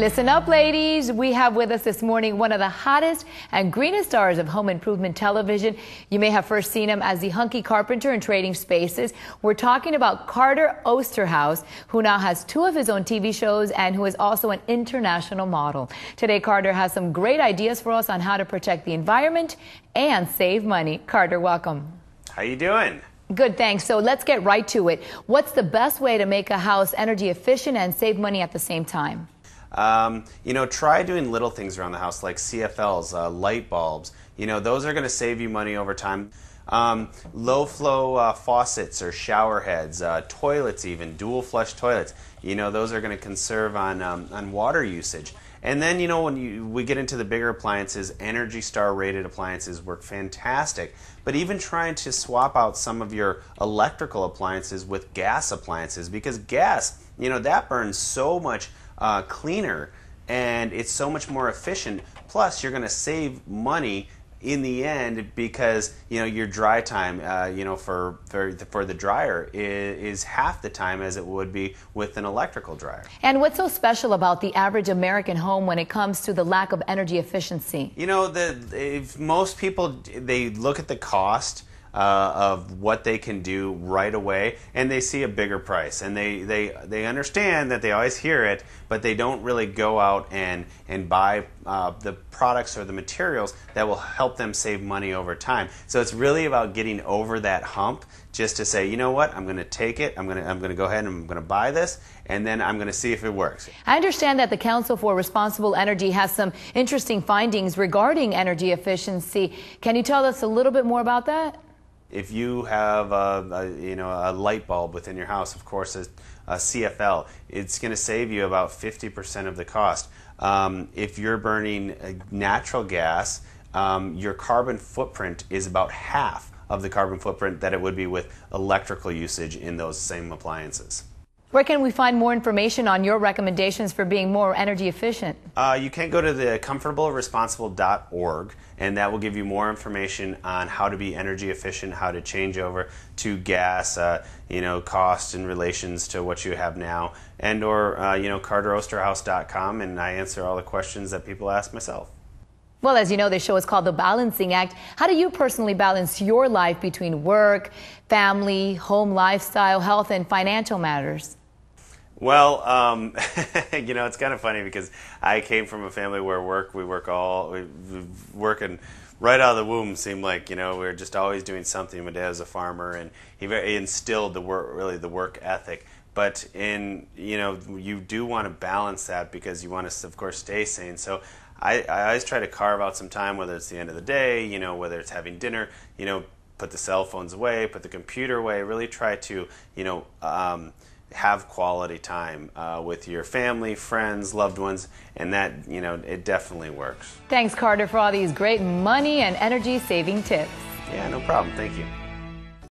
Listen up, ladies. We have with us this morning one of the hottest and greenest stars of home improvement television. You may have first seen him as the hunky carpenter in Trading Spaces. We're talking about Carter Oosterhouse, who now has two of his own TV shows and who is also an international model. Today, Carter has some great ideas for us on how to protect the environment and save money. Carter, welcome. How are you doing? Good, thanks. So let's get right to it. What's the best way to make a house energy efficient and save money at the same time? Um, you know, try doing little things around the house like CFLs, uh, light bulbs. You know, those are going to save you money over time. Um, low flow uh, faucets or shower heads, uh, toilets, even dual flush toilets. You know, those are going to conserve on um, on water usage. And then you know when you, we get into the bigger appliances, Energy Star rated appliances work fantastic. But even trying to swap out some of your electrical appliances with gas appliances because gas, you know, that burns so much uh, cleaner and it's so much more efficient. Plus, you're going to save money in the end because you know your dry time uh, you know for, for for the dryer is, is, half the time as it would be with an electrical dryer and what's so special about the average american home when it comes to the lack of energy efficiency you know the if most people they look at the cost uh, of what they can do right away, and they see a bigger price, and they, they, they understand that they always hear it, but they don't really go out and, and buy uh, the products or the materials that will help them save money over time. So it's really about getting over that hump just to say, you know what, I'm going to take it, I'm going to, I'm going to go ahead and I'm going to buy this, and then I'm going to see if it works. I understand that the Council for Responsible Energy has some interesting findings regarding energy efficiency. Can you tell us a little bit more about that? If you have a, a, you know a light bulb within your house, of course, a, a CFL, it's going to save you about 50% of the cost. Um, if you're burning natural gas, um, your carbon footprint is about half of the carbon footprint that it would be with electrical usage in those same appliances. Where can we find more information on your recommendations for being more energy efficient? Uh, you can go to the comfortableresponsible.org, and that will give you more information on how to be energy efficient, how to change over to gas, uh, you know, cost in relations to what you have now, and or uh, you know, CarterOosterhouse.com, and I answer all the questions that people ask myself. Well, as you know, this show is called The Balancing Act. How do you personally balance your life between work, family, home lifestyle, health, and financial matters? Well, um, you know, it's kind of funny because I came from a family where work, we work all, we, we working right out of the womb seemed like, you know, we were just always doing something. My dad was a farmer and he, very, instilled the work, really the work ethic. But in, you know, you do want to balance that because you want to, of course, stay sane. So I, I always try to carve out some time, whether it's the end of the day, you know, whether it's having dinner, you know, put the cell phones away, put the computer away, really try to, you know, um, have quality time uh, with your family, friends, loved ones, and that, you know, it definitely works. Thanks, Carter, for all these great money and energy saving tips. Yeah, no problem. Thank you.